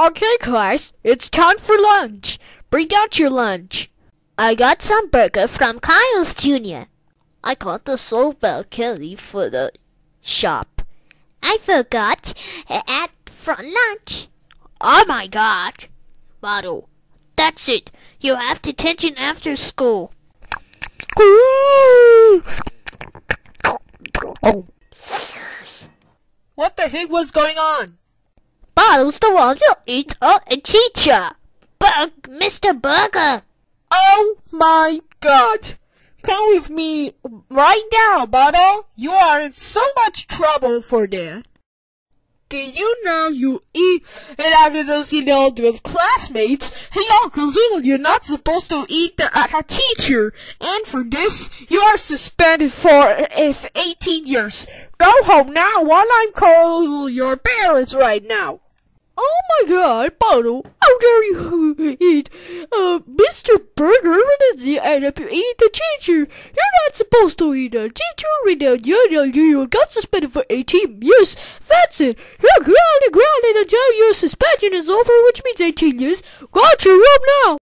Okay, class, it's time for lunch. Bring out your lunch. I got some burger from Carl's Jr. I got the soda Kelly for the shop. I forgot at front lunch. Oh my god. Bottle. That's it. You have detention after school. What the heck was going on? Bottle's the one to eat a teacher. Bug, Mr. Burger. Oh my god! Come with me right now, Bottle. You are in so much trouble for that. Did you know you eat and after those you know with classmates? Hey, Uncle Zul, you're not supposed to eat at uh, a teacher. And for this, you are suspended for if 18 years. Go home now while I'm calling your parents right now. Oh my god, Bottle, how dare you eat, uh, Mr. Burger, is the end up eat the teacher? You're not supposed to eat a teacher right now, you know, you got suspended for 18 years, that's it. You're grounded, grounded until your suspension is over, which means 18 years. Got your room now.